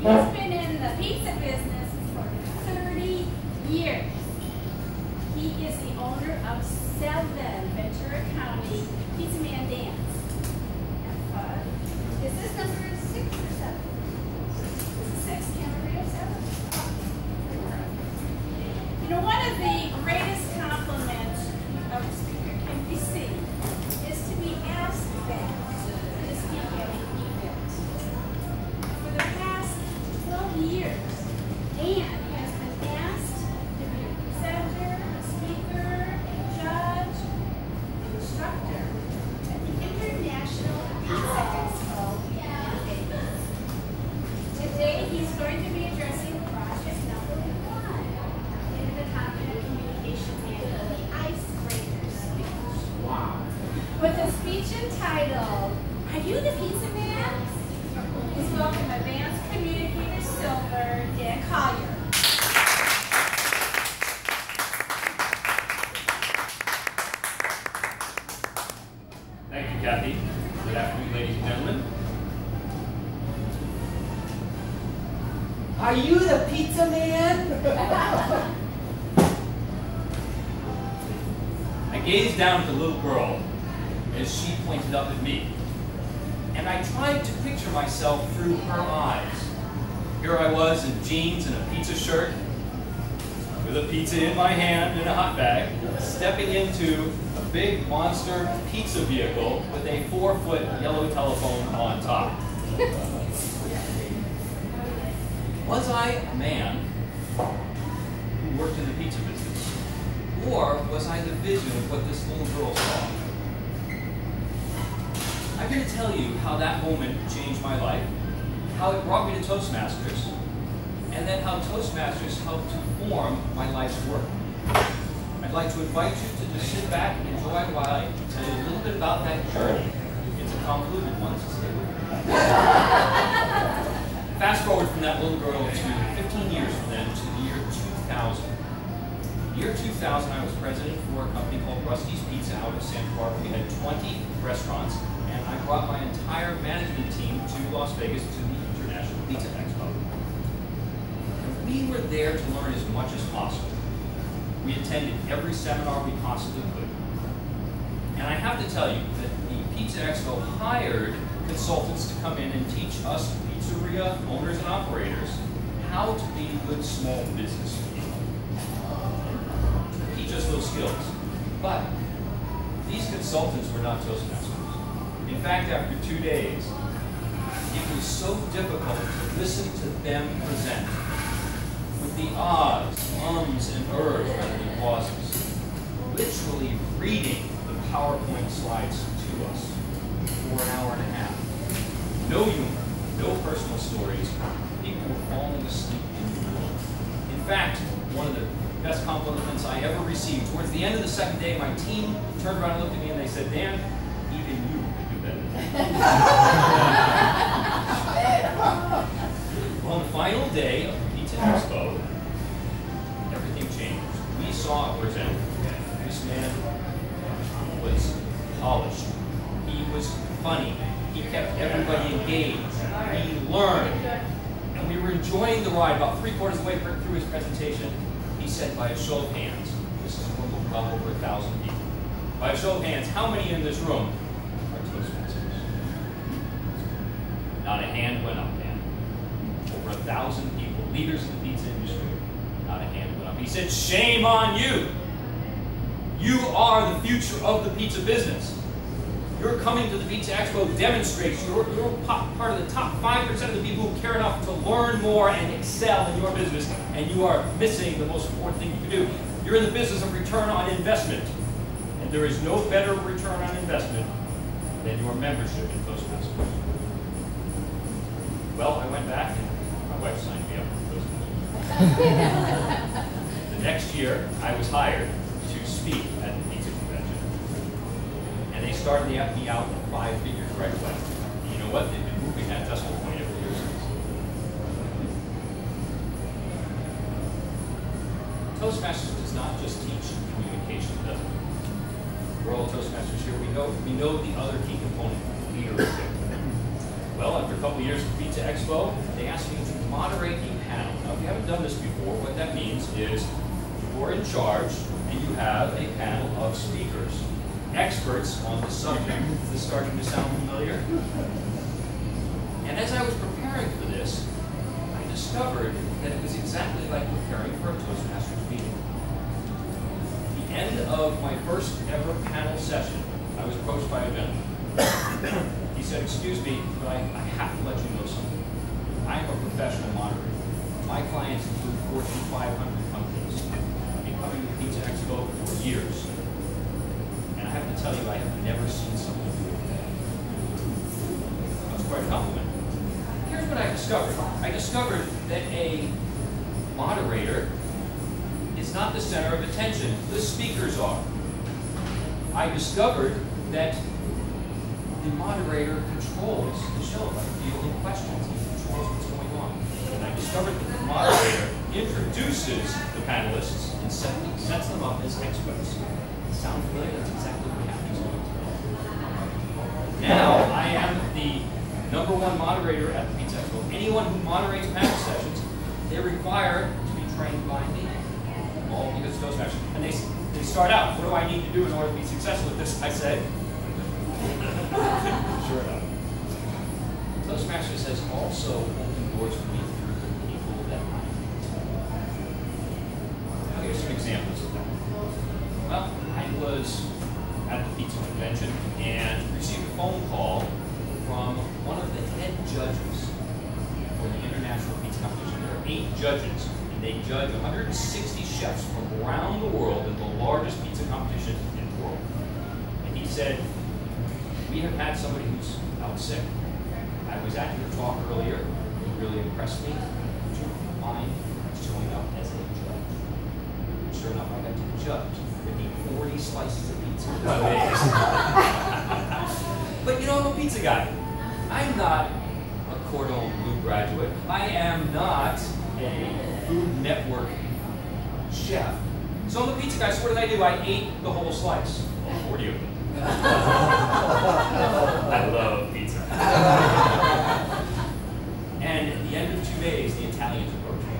He's been in the pizza business for 30 years. He is the owner of seven Ventura County With a entitled, Are You the Pizza Man? Please welcome Advanced Communicator Silver, Dan Collier. Thank you, Kathy. Good afternoon, ladies and gentlemen. Are you the pizza man? I gazed down at the little girl as she pointed up at me, and I tried to picture myself through her eyes. Here I was in jeans and a pizza shirt, with a pizza in my hand and a hot bag, stepping into a big monster pizza vehicle with a four-foot yellow telephone on top. Was I a man who worked in the pizza business? Or was I the vision of what this little girl saw? I'm going to tell you how that moment changed my life, how it brought me to Toastmasters, and then how Toastmasters helped to form my life's work. I'd like to invite you to just sit back and enjoy while I tell you a little bit about that journey. It's a convoluted one, so stay with me. Fast forward from that little girl to 15 years from then to the year 2000. Year 2000, I was president for a company called Rusty's Pizza out of Santa Barbara. We had 20 restaurants, and I brought my entire management team to Las Vegas to the International Pizza Expo. And we were there to learn as much as possible. We attended every seminar we possibly could. And I have to tell you that the Pizza Expo hired consultants to come in and teach us pizzeria owners and operators how to be good small business us those skills. But these consultants were not Toastmasters. In fact, after two days, it was so difficult to listen to them present with the ahs, ums, and ers rather than pauses, literally reading the PowerPoint slides to us for an hour and a half. No humor, no personal stories. People were falling asleep in the room. In fact, one of the best compliments I ever received, towards the end of the second day, my team turned around and looked at me and they said, Dan, even you could do better. On the final day of the Pizza Expo, everything changed. We saw a presenter. This man was polished. He was funny. He kept everybody engaged. He learned. And we were enjoying the ride. About three quarters of the way through his presentation, he said, by a show of hands, this is a room of well over a thousand people. By a show of hands, how many in this room are Toastmasters? Not a hand went up, man. Over a thousand people, leaders in the pizza industry, not a hand went up. He said, shame on you. You are the future of the pizza business. You're coming to the Pizza Expo demonstrates you're, you're part of the top 5% of the people who care enough to learn more and excel in your business, and you are missing the most important thing you can do. You're in the business of return on investment, and there is no better return on investment than your membership in Toastmasters. Well, I went back, and my wife signed me up for Toastmasters. the next year, I was hired started the me out at five figures right away. You know what? They've been moving that decimal point every year since. Toastmasters does not just teach communication, does it? We're all Toastmasters here. We know we know the other key component, leadership. Well, after a couple of years at Pizza Expo, they asked me to moderate a panel. Now, if you haven't done this before, what that means is you're in charge and you have a panel of speakers, experts on the subject. Is this starting to sound familiar? And as I was preparing for this, I discovered that it was exactly like preparing for a Toastmasters meeting. At the end of my first ever panel session, I was approached by a gentleman. he said, excuse me, but I, I have to let you know something. I'm a professional moderator. My clients include Fortune 500 companies. I've been coming to Pizza Expo for years. Tell you, I have never seen someone do it. That's quite a compliment. Here's what I discovered. I discovered that a moderator is not the center of attention. The speakers are. I discovered that the moderator controls the show by fielding questions. He controls what's going on. And I discovered that the moderator introduces the panelists and set, sets them up as experts. Sound familiar? That's exactly. Now I am the number one moderator at the Pizza Expo. Anyone who moderates panel sessions, they're required to be trained by me. All because of Toastmasters. And they, they start out, what do I need to do in order to be successful at this? I say, sure enough. Toastmasters has also opened doors for me judge 160 chefs from around the world in the largest pizza competition in the world. And he said, we have had somebody who's out sick. I was at your talk earlier. You really impressed me. Would you mind showing up as a judge? Sure enough, I got to judge. Me 40 slices of pizza. but you know, I'm a pizza guy. I'm not a Cordon Bleu graduate. I am not a Food Network chef. So I'm a pizza guy, so what did I do? I ate the whole slice. All 40 of them. I love pizza. and at the end of two days, the Italians approached me.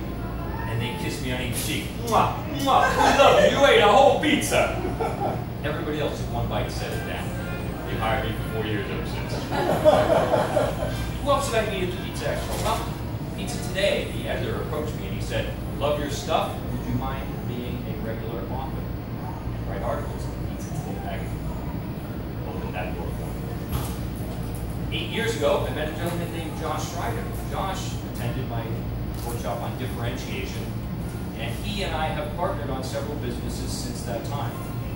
And they kissed me on each cheek. Mwah, mwah, we love you. You ate a whole pizza. Everybody else took one bite and set it down. They've hired me for four years ever since. Who else did I meet at the Pizza Expo? Well, Pizza Today, the editor approached me and he said, love your stuff. Would you mind being a regular author and write articles Pizza Today magazine? Open that door for me. Eight years ago, I met a gentleman named Josh Schreider. Josh attended my workshop on differentiation, and he and I have partnered on several businesses since that time.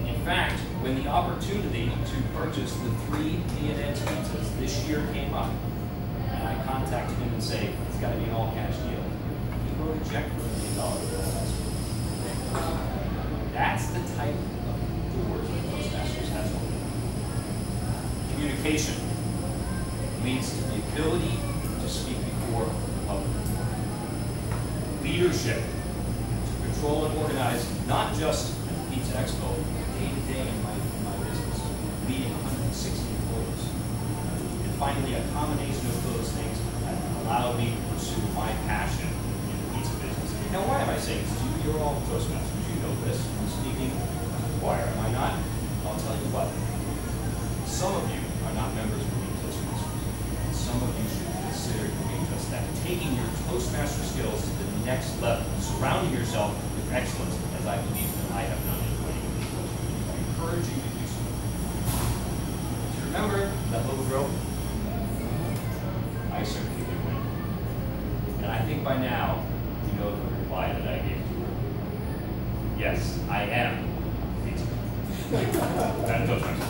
In fact, when the opportunity to purchase the three B&N pizzas this year came up, and I contacted him and say, it's got to be an all-cash deal, for a million dollars. That's the type of doors that Toastmasters has opened. Communication leads to the ability to speak before the public. Leadership, to control and organize, not just at Pizza Expo, day to day in my, in my business, leading 160 employees. And finally, a combination of those things have allowed me to pursue my passion in the pizza business. Now, why am I saying this to you? You're all Toastmasters. You know this. I'm speaking as a choir, am I not? I'll tell you what. Some of you are not members of the Toastmasters. Some of you should consider doing just that. Taking your Toastmaster skills to the next level. Surrounding yourself with excellence, as I believe that I have done in 20 years. I encourage you to do so. You remember that little girl? I certainly do. And I think by now, you know the reply that I gave to her. Yes, I am. Pizza. And Toastmasters.